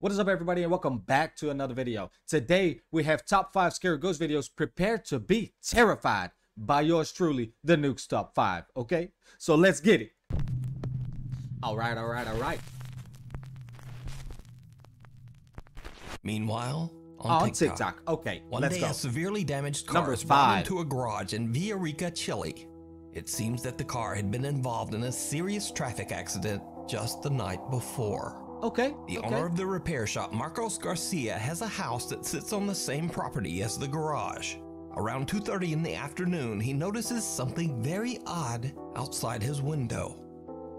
What is up everybody and welcome back to another video. Today we have top 5 scary ghost videos prepared to be terrified by yours truly, the Nukes Top 5, okay? So let's get it. Alright, alright, alright. Meanwhile, on, On TikTok, TikTok, okay, one let's day go. a severely damaged car Number was five. into a garage in Villarrica, Chile. It seems that the car had been involved in a serious traffic accident just the night before. Okay, The okay. owner of the repair shop, Marcos Garcia, has a house that sits on the same property as the garage. Around 2:30 in the afternoon, he notices something very odd outside his window.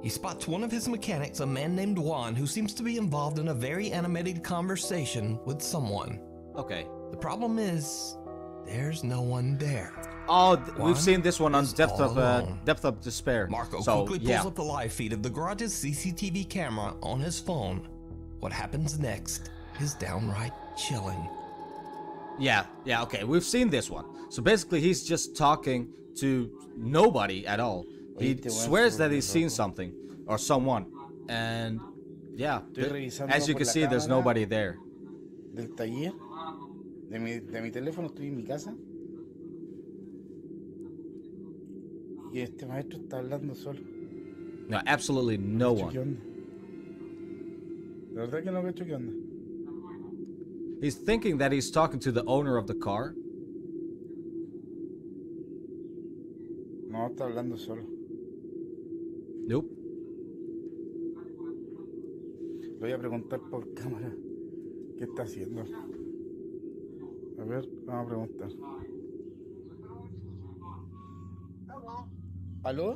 He spots one of his mechanics, a man named Juan, who seems to be involved in a very animated conversation with someone. Okay. The problem is, there's no one there. Oh, th- Juan we've seen this one on Depth of uh. Depth of Despair. Marco so, quickly pulls yeah. up the live feed of the garage's CCTV camera on his phone. What happens next is downright chilling. Yeah, yeah, okay. We've seen this one. So basically, he's just talking to nobody at all. He Oye, te voy a swears that he's seen something or someone. And yeah, Estoy as you can see, there's nobody there. del taller, de mi, de mi teléfono, estoy en mi casa. Y este maestro está hablando solo. No, absolutely no ¿Qué one. onda? Verdad que no cacho qué onda. He's thinking that he's talking to the owner of the car. No, está hablando solo. Nope. Le voy a preguntar por cámara qué está haciendo. A ver, vamos a preguntar. ¿Aló?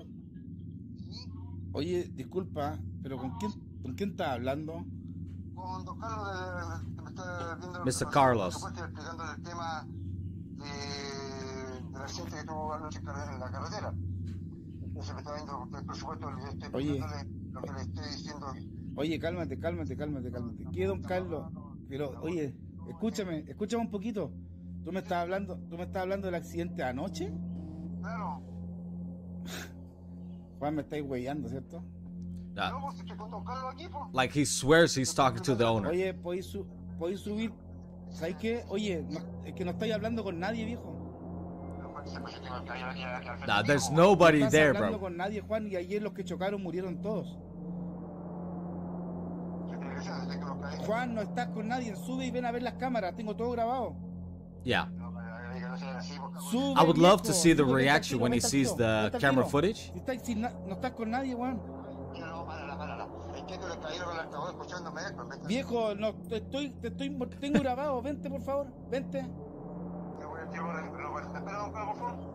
Oye, disculpa, pero ¿con quién, ¿con quién estás hablando? Con don Carlos, de- que me está viendo Mr. Carlos. por supuesto, explicándole el tema de, del accidente que tuvo anoche en la carretera. Entonces me está viendo, por supuesto, le estoy Oye. lo que le estoy diciendo. Oye, cálmate, cálmate, cálmate, cálmate. ¿Qué, don Carlos? Pero, oye, escúchame, escúchame un poquito. ¿Tú me estás hablando, tú me estás hablando del accidente de anoche? Claro, Juan, me estáis huellando, ¿cierto? No, pues estoy like he swears he's talking to the owner. Oye, ¿podéis, su- subir? ¿Sabes qué? Oye, no- es que no estáis hablando con nadie, viejo. Nah, there's nobody no there, bro. con nadie, Juan, y ayer los que chocaron murieron todos. Juan, no estás con nadie, sube y ven a ver las cámaras, tengo todo grabado. Yeah. I would love to see the Sube, vente al reaction when he sees the camera footage. Si estás sin na- no estás con nadie, Juan. Yo no, párala, párala. Entiendo que cayeron con el altavoz escuchándome, pues, vente. Viejo, no, te estoy, te estoy, tengo grabado, vente por favor, vente. Yo voy a tirar ahora, pero bueno, espera, don Carlos, por favor.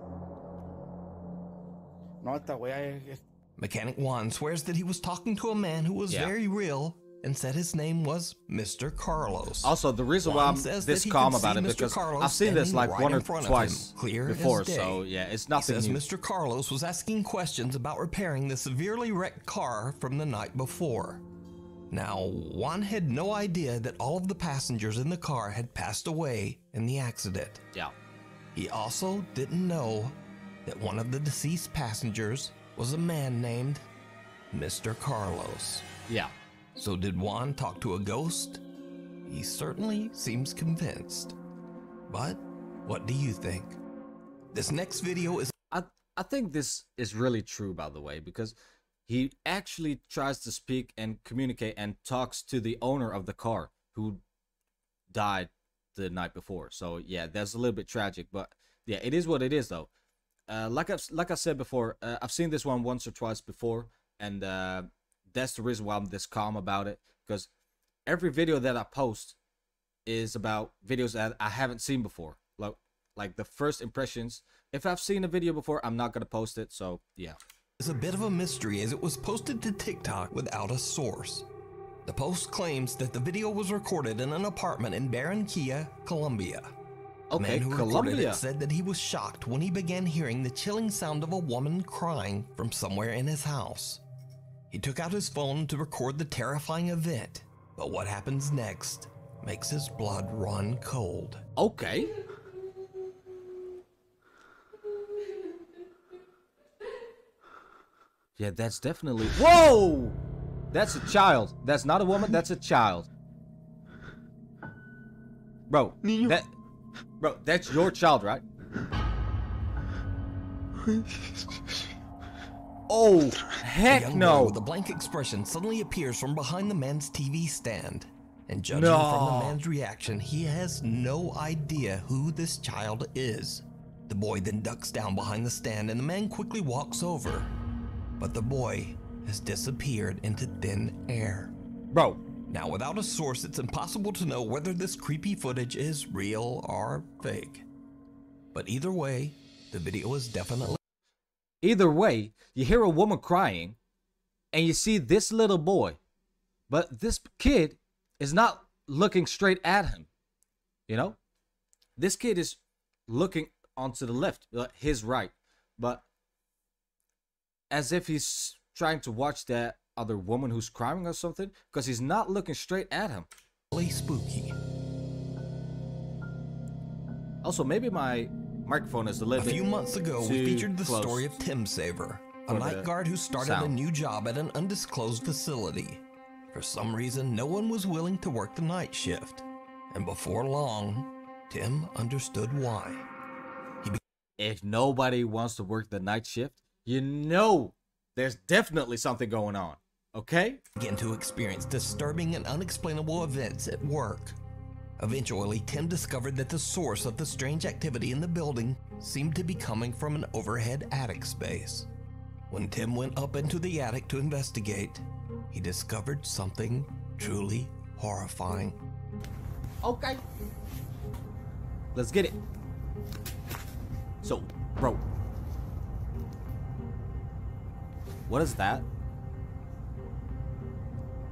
No, esta weá es, es- Mechanic Juan swears that he was talking to a man who was Yeah. very real and said his name was Mr. Carlos. Also, the reason why I'm this calm about it Mr. because Carlos I've seen this like right one or twice him, clear before. So yeah, it's He nothing says new. Mr. Carlos was asking questions about repairing the severely wrecked car from the night before. Now, Juan had no idea that all of the passengers in the car had passed away in the accident. Yeah. He also didn't know that one of the deceased passengers was a man named Mr. Carlos. Yeah. So, did Juan talk to a ghost? He certainly seems convinced. But what do you think? This next video is I I think this is really true by the way because he actually tries to speak and communicate and talks to the owner of the car who died the night before. So yeah, that's a little bit tragic, but yeah, it is what it is though. Uh, like I've like I said before, uh, I've seen this one once or twice before, and uh, that's the reason why I'm this calm about it. Because every video that I post is about videos that I haven't seen before. Like like the first impressions. If I've seen a video before, I'm not gonna post it. So yeah. It's a bit of a mystery as it was posted to TikTok without a source. The post claims that the video was recorded in an apartment in Barranquilla, Colombia. The Okay, man who recorded it said that he was shocked when he began hearing the chilling sound of a woman crying from somewhere in his house. He took out his phone to record the terrifying event, but what happens next makes his blood run cold. Okay. Yeah, that's definitely. Whoa! That's a child. That's not a woman. That's a child. Bro, that, bro, that's your child, right? Oh, A heck young boy no! with a blank expression suddenly appears from behind the man's TV stand. And judging from the man's reaction, he has no idea who this child is. The boy then ducks down behind the stand and the man quickly walks over. But the boy has disappeared into thin air. Bro, Now, without a source, it's impossible to know whether this creepy footage is real or fake. But either way, the video is definitely either way, you hear a woman crying, and you see this little boy, but this kid is not looking straight at him. You know, this kid is looking onto the left, uh, his right, but as if he's trying to watch that other woman who's crying or something, because he's not looking straight at him. spooky. Also, maybe my microphone is a A little bit. few months ago, we featured the close story of Tim Saver, a for night guard who started a new job at an undisclosed facility. For some reason, no one was willing to work the night shift. And before long, Tim understood why. if nobody wants to work the night shift, you know there's definitely something going on. Okay? began to experience disturbing and unexplainable events at work. Eventually, Tim discovered that the source of the strange activity in the building seemed to be coming from an overhead attic space. When Tim went up into the attic to investigate, he discovered something truly horrifying. Okay. Let's get it. So, bro. What is that?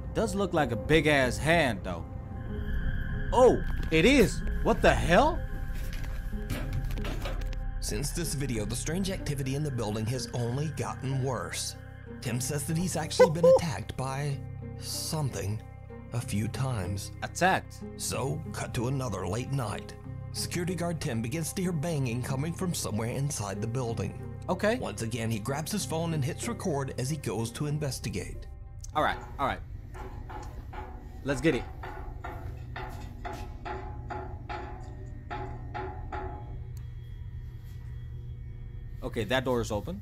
It does look like a big ass hand though. Oh, it is. What the hell? Since this video, the strange activity in the building has only gotten worse. Tim says that he's actually been attacked by something a few times. Attacked. So, cut to another late night. Security guard Tim begins to hear banging coming from somewhere inside the building. Okay. Once again, he grabs his phone and hits record as he goes to investigate. All right. All right. Let's get it. Okay, that door is open.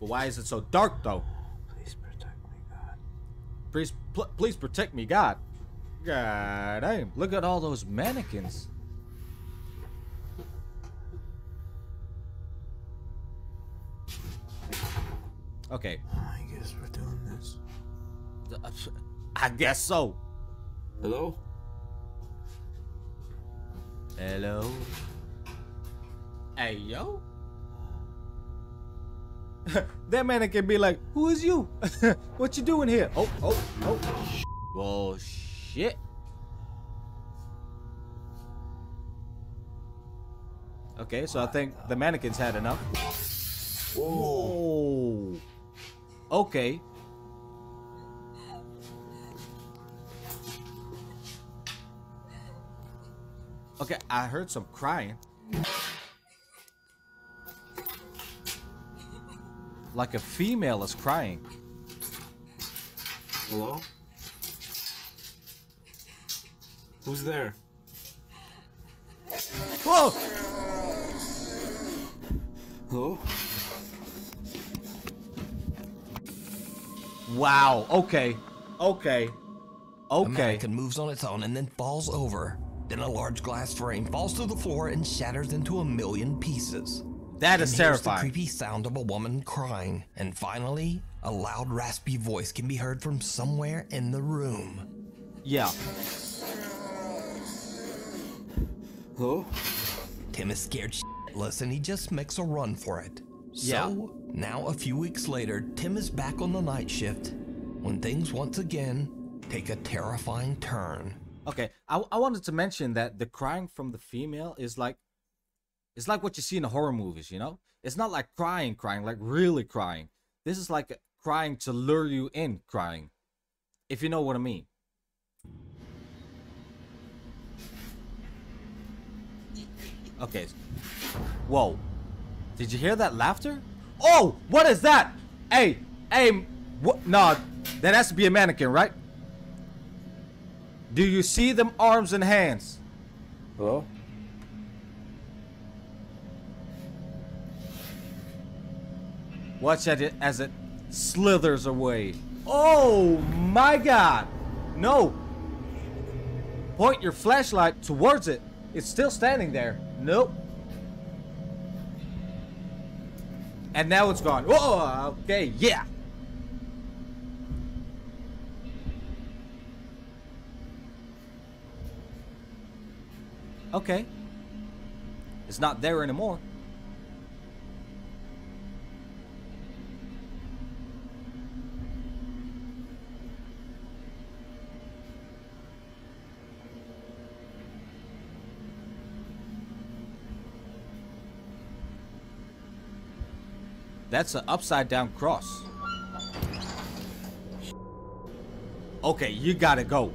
But why is it so dark though? Please protect me, God. Please, pl- please protect me, God. God damn! Look at all those mannequins. Okay, I guess we're doing this. I guess so. Hello? Hello. Hey yo. that mannequin be like, "Who is you? what you doing here?" Oh, oh, oh. Well, shit. Okay, so I think the mannequins had enough. Whoa. Okay. Okay, I heard some crying. Like a female is crying. Hello? Who's there? Whoa! Hello? Wow. Okay. Okay. The Okay. mannequin moves on its own and then falls over. Then a large glass frame falls to the floor and shatters into a million pieces. That And is here's the terrifying. creepy sound of a woman crying. And finally, a loud, raspy voice can be heard from somewhere in the room. Yeah. Hello? Tim is scared shitless and he just makes a run for it. Yeah. So, now a few weeks later, Tim is back on the night shift when things once again take a terrifying turn. Okay. I, I wanted to mention that the crying from the female is like it's like what you see in horror movies, you know? It's not like crying, crying, like really crying. This is like crying to lure you in crying. If you know what I mean. Okay. Whoa. Did you hear that laughter? Oh, what is that? Hey, hey, what? Nah, that has to be a mannequin, right? Do you see them arms and hands? Hello? Watch at it as it slithers away. Oh my god! No! Point your flashlight towards it. It's still standing there. Nope. And now it's gone. Whoa! Okay, yeah! Okay. It's not there anymore. That's an upside down cross. Okay, you gotta go.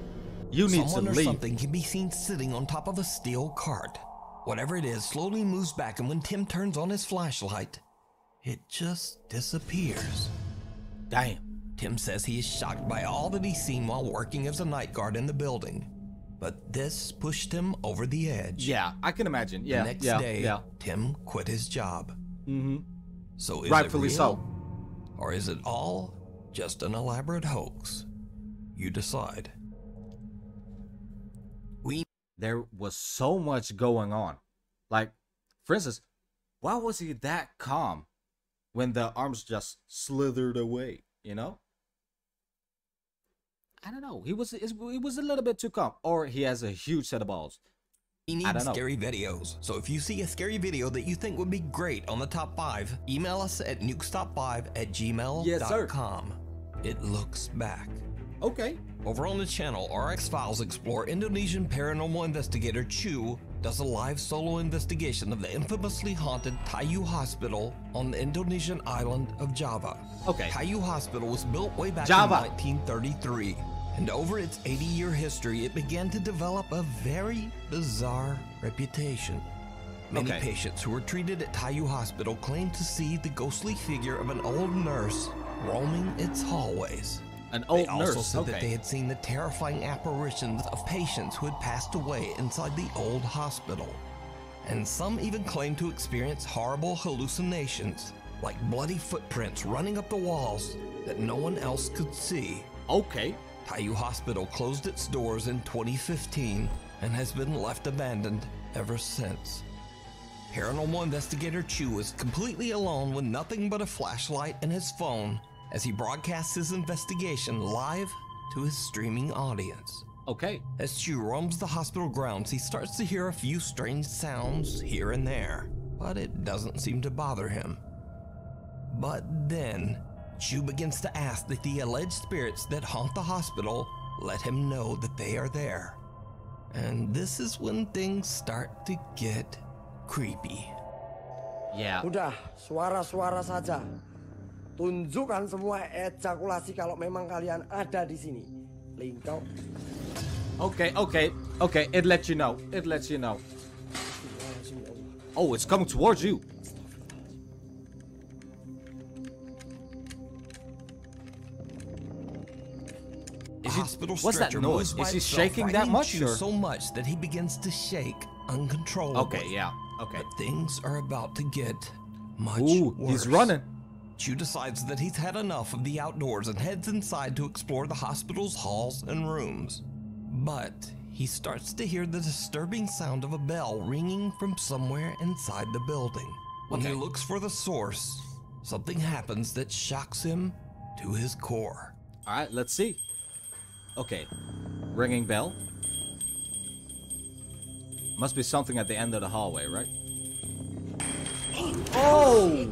You need Someone to leave. something can be seen sitting on top of a steel cart. Whatever it is slowly moves back, and when Tim turns on his flashlight, it just disappears. Damn. Tim says he is shocked by all that he's seen while working as a night guard in the building. But this pushed him over the edge. Yeah, I can imagine. Yeah, the next yeah, day, yeah. Tim quit his job. Mm-hmm. So is Rightfully it so. Or is it all just an elaborate hoax? You decide. We There was so much going on. Like, for instance, why was he that calm when the arms just slithered away? You know? I don't know. He was he was a little bit too calm, or he has a huge set of balls. We I need don't know. scary videos. So if you see a scary video that you think would be great on the top five, email us at nukestop5 at gmail.com. Yes, sir. It looks back. Okay. Over on the channel, RX Files explore Indonesian paranormal investigator Chu does a live solo investigation of the infamously haunted Tayu Hospital on the Indonesian island of Java. Okay. Tayu Hospital was built way back Java. in 1933, and over its 80 year history, it began to develop a very bizarre reputation. Many Okay. patients who were treated at Tayu Hospital claimed to see the ghostly figure of an old nurse roaming its hallways. An old They also nurse. said okay. that they had seen the terrifying apparitions of patients who had passed away inside the old hospital. And some even claimed to experience horrible hallucinations, like bloody footprints running up the walls that no one else could see. okay. Tayu Hospital closed its doors in 2015 and has been left abandoned ever since. Paranormal investigator Chu is completely alone with nothing but a flashlight and his phone as he broadcasts his investigation live to his streaming audience. Okay. As Chu roams the hospital grounds, he starts to hear a few strange sounds here and there, but it doesn't seem to bother him. But then, Chu begins to ask that the alleged spirits that haunt the hospital let him know that they are there. And this is when things start to get creepy. Yeah. Udah, suara-suara saja. Tunjukkan semua ejakulasi kalau memang kalian ada di sini. Lingkau. Okay, okay, okay. It lets you know. It lets you know. Oh, it's coming towards you. Hospital what's that noise? Is he shaking that much, or- so much that he begins to shake uncontrollably. Okay, yeah. Okay. But things are about to get much Ooh, worse. he's running. Chu decides that he's had enough of the outdoors and heads inside to explore the hospital's halls and rooms. But he starts to hear the disturbing sound of a bell ringing from somewhere inside the building. When he looks for the source, something happens that shocks him to his core. All right, let's see. Okay. Ringing bell. Must be something at the end of the hallway, right? Oh!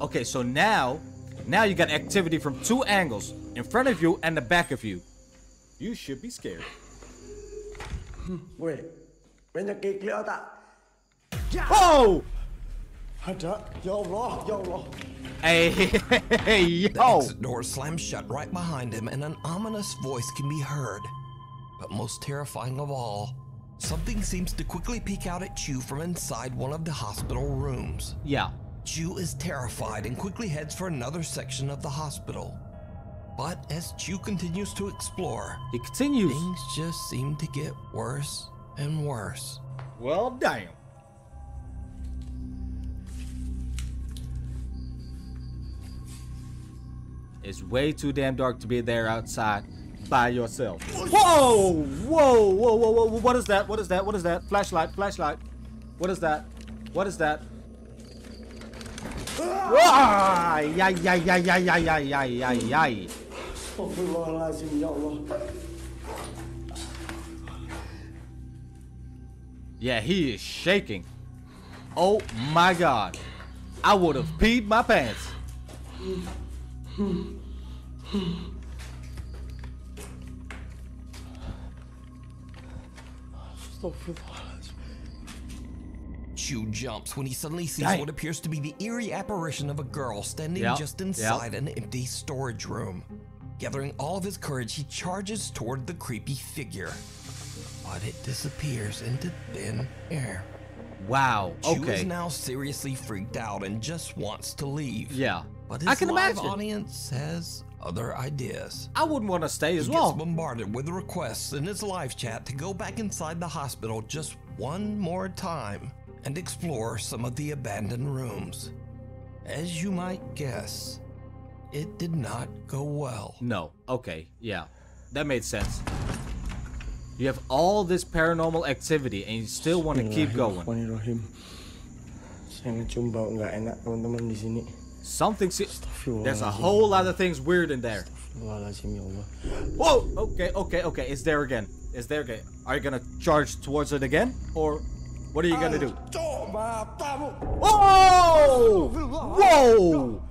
Okay, so now, now you got activity from two angles, in front of you and the back of you. You should be scared. Weh, oh! banyak kikli tak? Ada. Ya Allah, ya Allah. Hey, hey, The exit door slams shut right behind him, and an ominous voice can be heard. But most terrifying of all, something seems to quickly peek out at Chu from inside one of the hospital rooms. Yeah. Chu is terrified and quickly heads for another section of the hospital. But as Chu continues to explore, He continues. things just seem to get worse and worse. Well, damn. It's way too damn dark to be there outside by yourself. Whoa! Whoa! Whoa! Whoa! Whoa! What is that? What is that? What is that? Flashlight! Flashlight! What is that? What is that? Ah! Yeah, he is shaking. Oh my god. I would have peed my pants. Chu jumps when he suddenly sees Dang. what appears to be the eerie apparition of a girl standing Yep, just yep. inside an empty storage room. Gathering all of his courage, he charges toward the creepy figure. But it disappears into thin air. Wow. Chu Okay. is now seriously freaked out and just wants to leave. Yeah. But his I can live imagine. audience has other ideas. I wouldn't want to stay as He well. gets bombarded with requests in his live chat to go back inside the hospital just one more time and explore some of the abandoned rooms. As you might guess, it did not go well. No. Okay. Yeah. That made sense. You have all this paranormal activity and you still want to keep going. Bismillahirrahmanirrahim. Saya ngecium bau nggak enak teman-teman di sini. Something se- There's a whole lot of things weird in there. Astagfirullahaladzim ya Allah. Whoa! Okay, okay, okay. It's there again. It's there again. Are you gonna charge towards it again? Or what are you gonna do? Whoa! Whoa!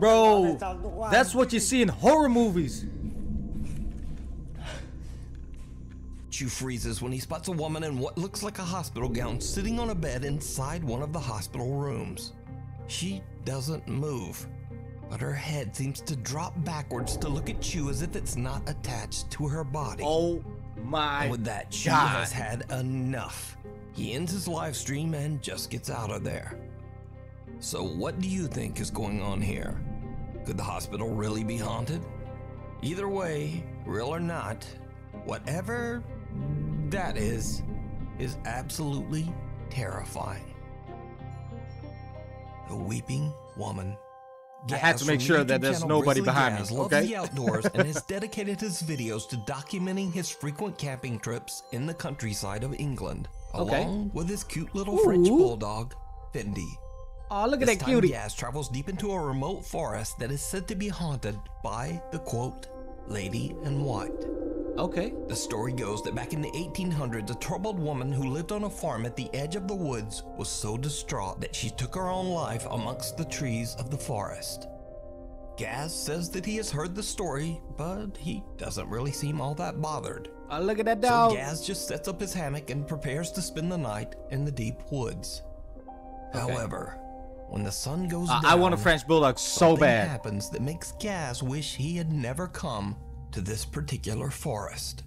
Bro, that's what you see in horror movies. Chu freezes when he spots a woman in what looks like a hospital gown sitting on a bed inside one of the hospital rooms. She doesn't move, but her head seems to drop backwards to look at Chu as if it's not attached to her body. Oh my And with that, Chu God. has had enough. He ends his live stream and just gets out of there. So, what do you think is going on here? Could the hospital really be haunted? Either way, real or not, whatever that is, is absolutely terrifying. The Weeping Woman. I had to make sure that there's nobody Grizzly behind me, Gaz loves okay? the outdoors and has dedicated his videos to documenting his frequent camping trips in the countryside of England, Okay. along with his cute little French bulldog, Fendi. Oh, look at This that cutie. Gaz travels deep into a remote forest that is said to be haunted by the quote, Lady in White. Okay. The story goes that back in the 1800s, a troubled woman who lived on a farm at the edge of the woods was so distraught that she took her own life amongst the trees of the forest. Gaz says that he has heard the story, but he doesn't really seem all that bothered. Oh, look at that dog. So. Gaz just sets up his hammock and prepares to spend the night in the deep woods. However, when the sun goes ah, I- down, I want a French bulldog so something bad. happens that makes Gaz wish he had never come to this particular forest.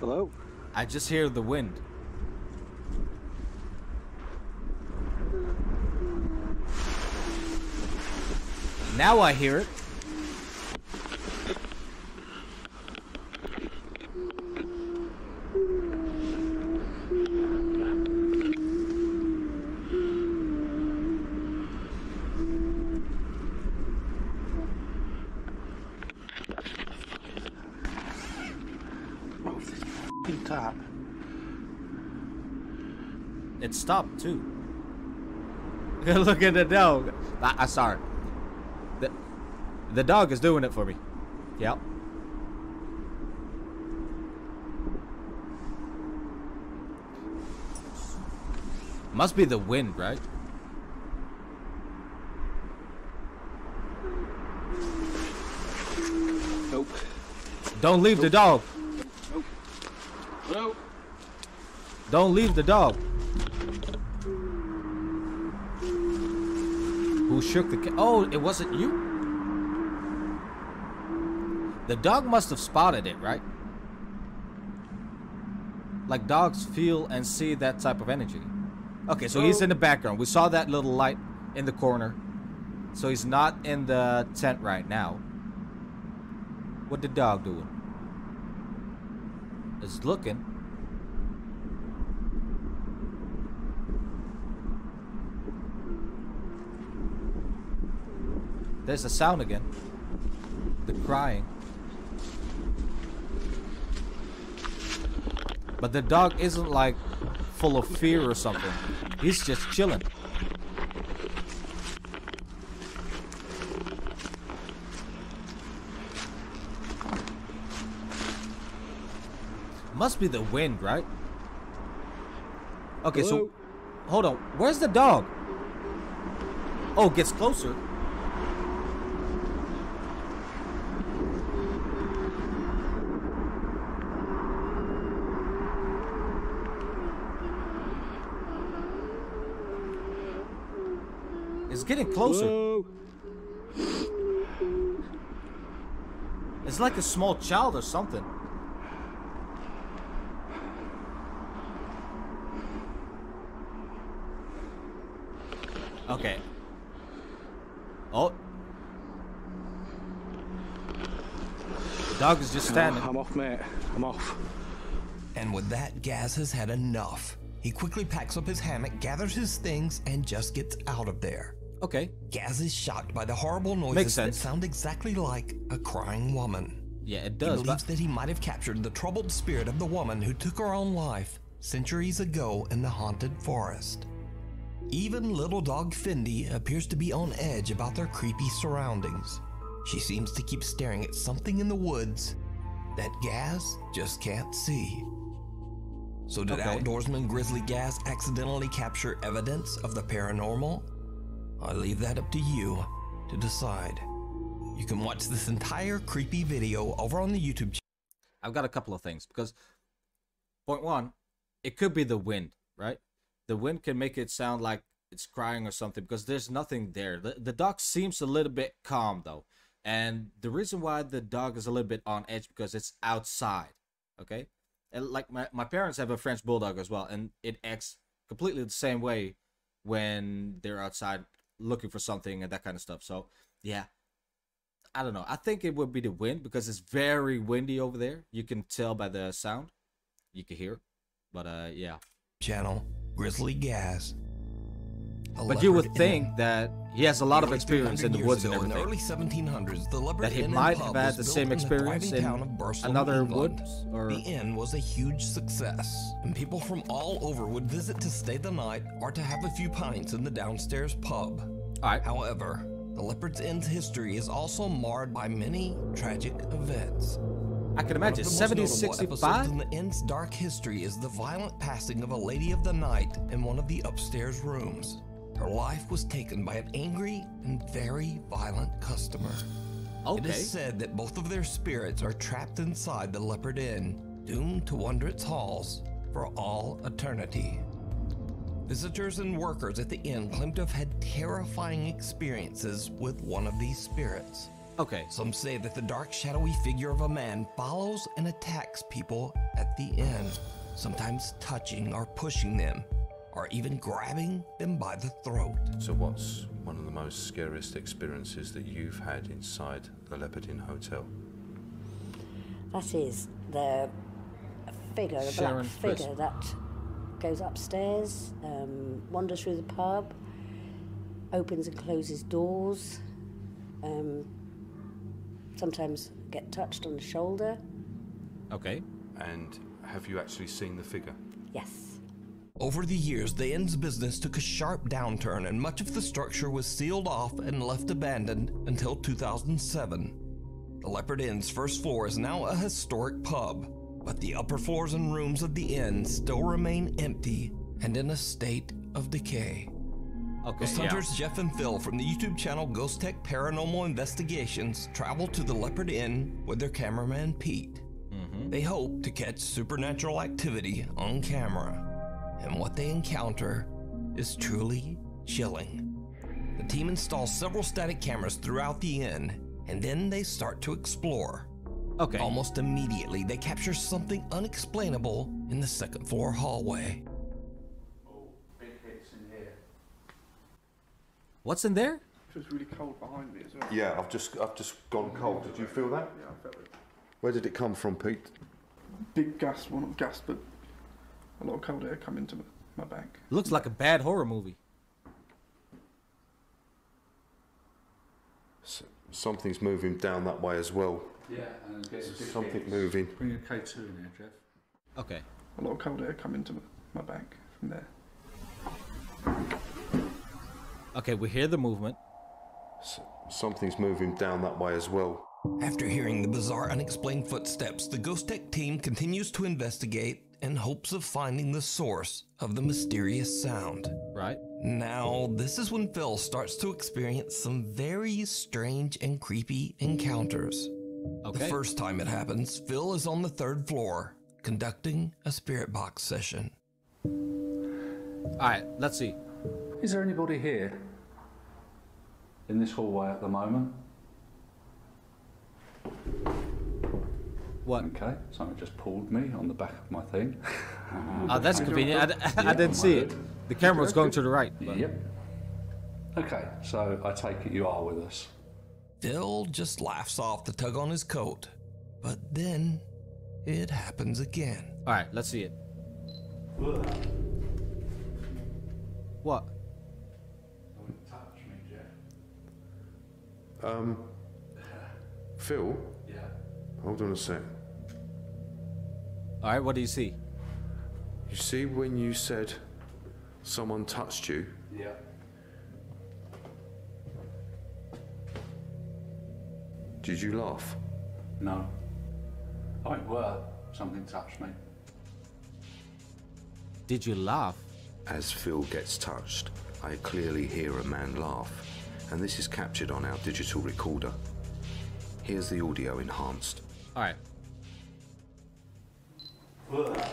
Hello? I just hear the wind. Now I hear it. It stopped too. Look at the dog. I, I saw it. The, the dog is doing it for me. Yep. Must be the wind, right? Nope. Don't leave the dog. Nope. Don't leave the dog. Who shook the? Oh, it wasn't you? The dog must have spotted it, right? Like dogs feel and see that type of energy. Okay, so he's in the background. We saw that little light in the corner. So he's not in the tent right now. What the dog doing? Is looking. There's a sound again. The crying. But the dog isn't like full of fear or something. He's just chilling. Must be the wind, right? Okay, so hold on. Where's the dog? Oh, gets closer. Getting closer. It's like a small child or something. Okay. Oh. Dog is just standing. I'm off, mate. I'm off. And with that, Gaz has had enough. He quickly packs up his hammock, gathers his things, and just gets out of there. Okay. Gaz is shocked by the horrible noises that sound exactly like a crying woman. Yeah, it does. He believes that he might have captured the troubled spirit of the woman who took her own life centuries ago in the haunted forest. Even little dog Fendi appears to be on edge about their creepy surroundings. She seems to keep staring at something in the woods that Gaz just can't see. So, did Okay. outdoorsman Grizzly Gaz accidentally capture evidence of the paranormal? I leave that up to you to decide. You can watch this entire creepy video over on the YouTube channel. I've got a couple of things because point one, it could be the wind, right? The wind can make it sound like it's crying or something because there's nothing there. The, the dog seems a little bit calm though. And the reason why the dog is a little bit on edge because it's outside. Okay? And like my, my parents have a French bulldog as well, and it acts completely the same way when they're outside looking for something and that kind of stuff. So yeah. I don't know. I think it would be the wind because it's very windy over there. You can tell by the sound. You can hear. But uh yeah. channel, Grizzly Gaz. But you would think that he has a lot of experience in the woods and everything. In the early 1700s, the Leopard That he Inn might have had the same the experience in town of another England. woods, or- The inn was a huge success, and people from all over would visit to stay the night or to have a few pints in the downstairs pub. However, the Leopard's Inn's history is also marred by many tragic events. I can imagine. the most 70 notable episodes 65? in the inn's dark history is the violent passing of a lady of the night in one of the upstairs rooms. Her life was taken by an angry and very violent customer. It Okay. is said that both of their spirits are trapped inside the Leopard Inn, doomed to wander its halls for all eternity. Visitors and workers at the inn claim to have had terrifying experiences with one of these spirits. Okay. Some say that the dark, shadowy figure of a man follows and attacks people at the inn, sometimes touching or pushing them, or even grabbing them by the throat. So, what's one of the most scariest experiences that you've had inside the Leopard Inn Hotel? That is the figure, the Sharon black Crisp. figure that goes upstairs, um, wanders through the pub, opens and closes doors, um, sometimes get touched on the shoulder. Okay. And have you actually seen the figure? Yes. Over the years, the inn's business took a sharp downturn, and much of the structure was sealed off and left abandoned until 2007. The Leopard Inn's first floor is now a historic pub, but the upper floors and rooms of the inn still remain empty and in a state of decay. Okay. Ghost Yeah. hunters Jeff and Phil from the YouTube channel Ghostech Paranormal Investigations travel to the Leopard Inn with their cameraman Pete. Mm-hmm. They hope to catch supernatural activity on camera. And what they encounter is truly chilling. The team installs several static cameras throughout the inn, and then they start to explore. Okay. Almost immediately, they capture something unexplainable in the second floor hallway. What's in there? It feels really cold behind me as well. Yeah, I've just I've just gone cold. Did you feel that? Yeah, I felt it. Where did it come from, Pete? Big gas, well not gas, but a lot of cold air come into my, my back. Looks like a bad horror movie. S- something's moving down that way as well. Yeah, and get Something hit. moving. Bring a K2 in here, Jeff. Okay. A lot of cold air come into my, my back from there. Okay, we hear the movement. S- something's moving down that way as well. After hearing the bizarre, unexplained footsteps, the Ghostech team continues to investigate in hopes of finding the source of the mysterious sound. Right. Now, this is when Phil starts to experience some very strange and creepy encounters. Okay. The first time it happens, Phil is on the third floor conducting a spirit box session. All right, let's see. Is there anybody here in this hallway at the moment? What? Okay, someone just pulled me on the back of my thing. Oh, that's convenient. I, I didn't see it. The camera was going to the right. but- Yep. Okay, so I take it you are with us. Phil just laughs off the tug on his coat, but then it happens again. All right, let's see it. What? Touch me, Jeff. Um, Phil, Yeah. hold on a sec. All right, what do you see? You see when you said someone touched you? Yeah. Did you laugh? No. I went, were. Something touched me. Did you laugh? As Phil gets touched, I clearly hear a man laugh, and this is captured on our digital recorder. Here's the audio enhanced. All right. Touch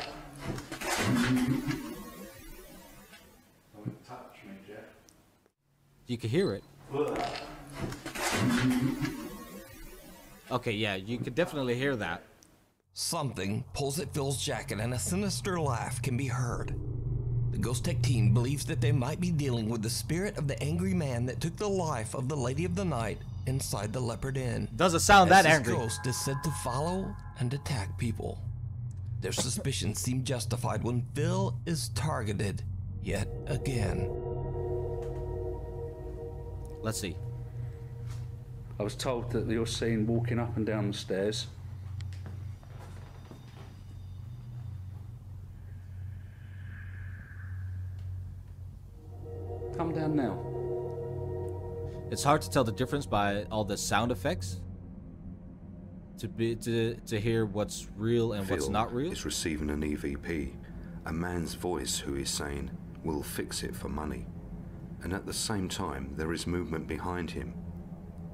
me, Jeff. You can hear it. Okay, yeah, you could definitely hear that. Something pulls at Phil's jacket and a sinister laugh can be heard. The Ghostech team believes that they might be dealing with the spirit of the angry man that took the life of the Lady of the Night inside the Leopard Inn. Doesn't sound that angry. ghost is said to follow and attack people. Their suspicions seem justified when Phil is targeted yet again. Let's see. I was told that you're seen walking up and down the stairs. Come down now. It's hard to tell the difference by all the sound effects. To be to to hear what's real and what's not real. is receiving an EVP, a man's voice who is saying, We'll fix it for money. And at the same time, there is movement behind him.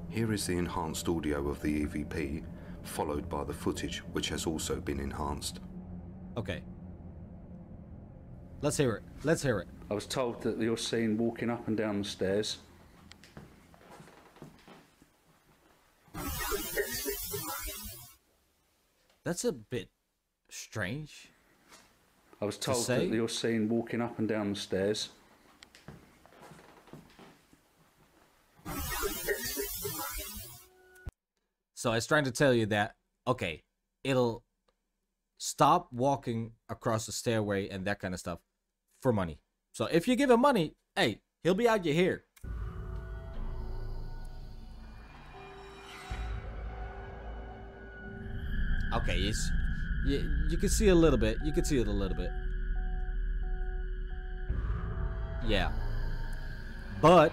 Here is the enhanced audio of the EVP, followed by the footage, which has also been enhanced. Okay. Let's hear it. Let's hear it. I was told that you're seen walking up and down the stairs. That's a bit strange. I was told say? that you're seen walking up and down the stairs. So it's trying to tell you that okay, it'll stop walking across the stairway and that kind of stuff for money. So if you give him money, hey, he'll be out your hair. Okay, it's you, you can see a little bit. You can see it a little bit. Yeah. But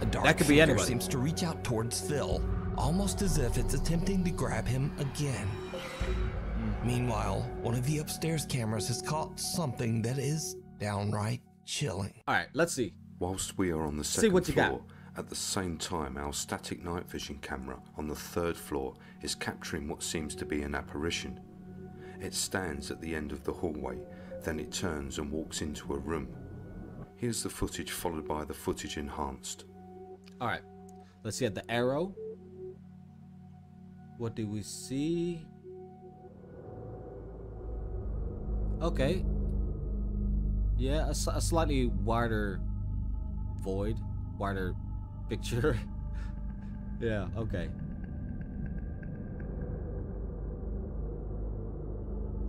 A dark That could be figure anybody. seems to reach out towards Phil, almost as if it's attempting to grab him again. Hmm. Meanwhile, one of the upstairs cameras has caught something that is downright chilling. all right, let's see. Whilst we are on the second See what you got. At the same time, our static night vision camera on the third floor is capturing what seems to be an apparition. It stands at the end of the hallway, Then it turns and walks into a room. Here's the footage followed by the footage enhanced. All right. Let's get the arrow. What do we see? Okay. Yeah, a slightly wider void, wider picture. yeah, okay.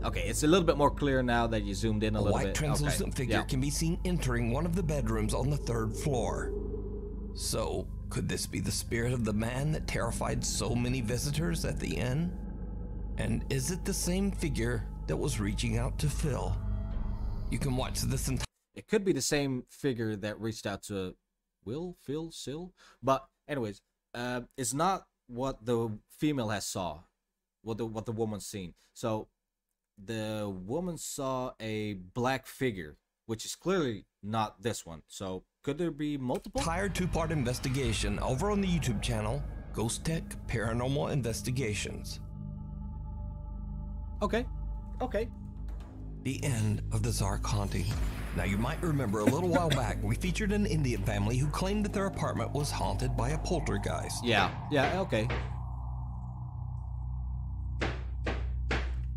Okay, it's a little bit more clear now that you zoomed in a, A little white bit. translucent okay. figure yeah. can be seen entering one of the bedrooms on the third floor. So, could this be the spirit of the man that terrified so many visitors at the inn? And is it the same figure that was reaching out to Phil? You can watch this entire It could be the same figure that reached out to Will, Phil, Sil. But anyways, uh, it's not what the female has saw, what the what the woman's seen. So the woman saw a black figure, which is clearly not this one. So could there be multiple? entire two-part investigation over on the YouTube channel Ghostech Paranormal Investigations. Okay, okay. The end of the Zark haunting. Now, you might remember a little while back we featured an Indian family who claimed that their apartment was haunted by a poltergeist. Yeah, yeah, okay.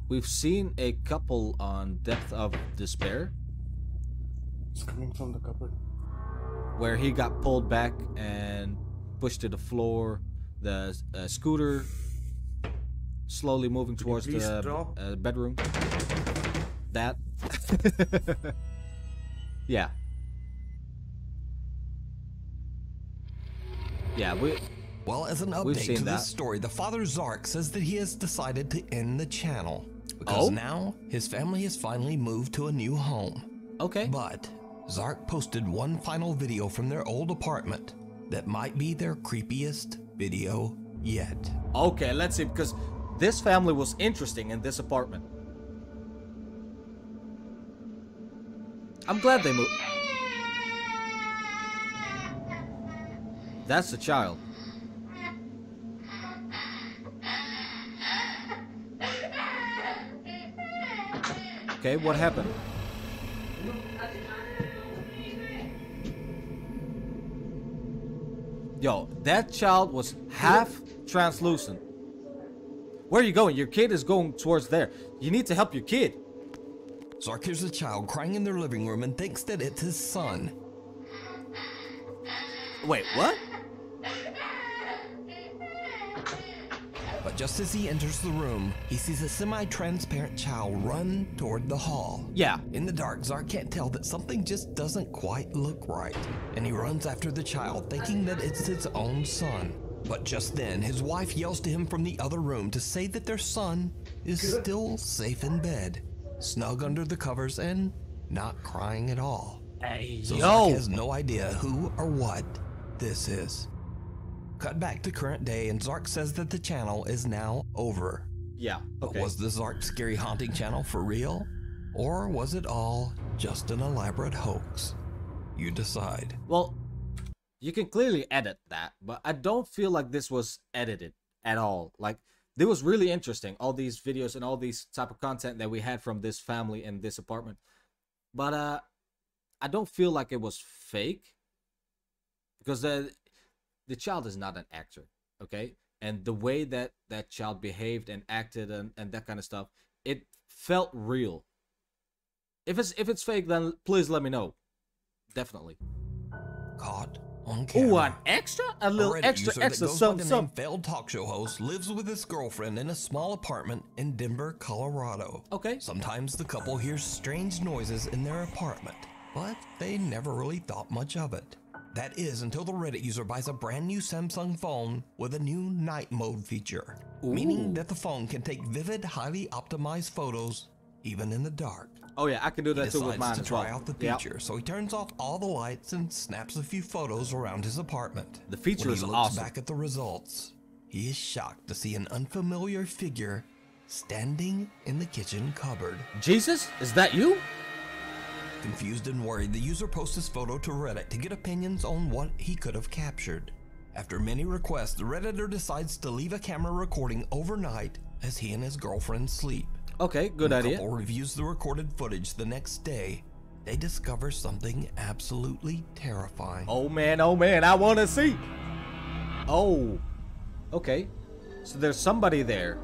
We've seen a couple on Depth of Despair. It's coming from the cupboard. where he got pulled back and pushed to the floor. The uh, scooter slowly moving towards the drop? uh, bedroom. That. yeah. Yeah, we. Well, as an update to that. this story, the father Zark says that he has decided to end the channel because Oh? now his family has finally moved to a new home. Okay. But Zark posted one final video from their old apartment that might be their creepiest video yet. Okay, let's see because this family was interesting in this apartment. I'm glad they moved. That's the child. Okay, what happened? Yo, that child was half translucent. Where are you going? Your kid is going towards there. You need to help your kid. Zark hears a child crying in their living room and thinks that it's his son. Wait, what? But just as he enters the room, he sees a semi-transparent child run toward the hall. Yeah. In the dark, Zark can't tell that something just doesn't quite look right, and he runs after the child, thinking that it's his own son. But just then, his wife yells to him from the other room to say that their son is still safe in bed, snug under the covers, and not crying at all. Hey, So yo. Zark has no idea who or what this is. Cut back to current day, and Zark says that the channel is now over. Yeah, But was the Zark Scary Haunting channel for real? Or was it all just an elaborate hoax? You decide. Well, you can clearly edit that, but I don't feel like this was edited at all. Like it was really interesting, all these videos and all these type of content that we had from this family in this apartment. But uh I don't feel like it was fake because the the child is not an actor, okay? And the way that that child behaved and acted and, and that kind of stuff, it felt real. If it's if it's fake, then please let me know. Definitely. Caught on camera. Ooh, an extra? A little Reddit extra, extra, some, some. failed talk show host lives with his girlfriend in a small apartment in Denver, Colorado. Okay. Sometimes the couple hears strange noises in their apartment, but they never really thought much of it. That is until the Reddit user buys a brand new Samsung phone with a new night mode feature, meaning that the phone can take vivid, highly optimized photos even in the dark. Oh yeah, I can do that too with mine to as well. try out the Yep. feature, so he turns off all the lights and snaps a few photos around his apartment. The feature when is he looks awesome. back at the results, he is shocked to see an unfamiliar figure standing in the kitchen cupboard. Jesus, is that you? Confused and worried, the user posts his photo to Reddit to get opinions on what he could have captured. After many requests, the Redditor decides to leave a camera recording overnight as he and his girlfriend sleep. Okay, good when idea. couple reviews the recorded footage the next day. They discover something absolutely terrifying. Oh man, oh man, I want to see. Oh, okay. So there's somebody there.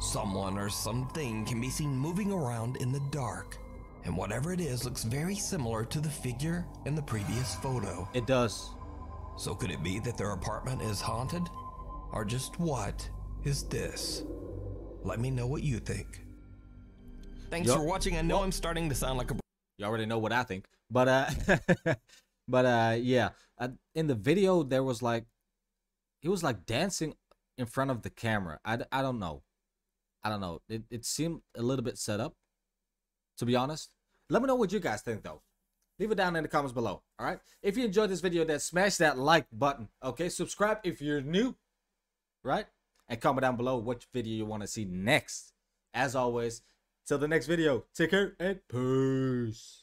Someone or something can be seen moving around in the dark, and whatever it is looks very similar to the figure in the previous photo. It does. So could it be that their apartment is haunted? Or just what is this? Let me know what you think. Thanks Yup. for watching. I know I'm starting to sound like a You already know what I think, but uh, but uh, yeah. Uh, in the video, there was like, he was like dancing in front of the camera. I, I don't know, I don't know. It it seemed a little bit set up, to be honest. Let me know what you guys think though. Leave it down in the comments below. All right. If you enjoyed this video, then smash that like button. Okay. Subscribe if you're new. Right. And comment down below which video you want to see next. As always, till the next video. Take care and peace.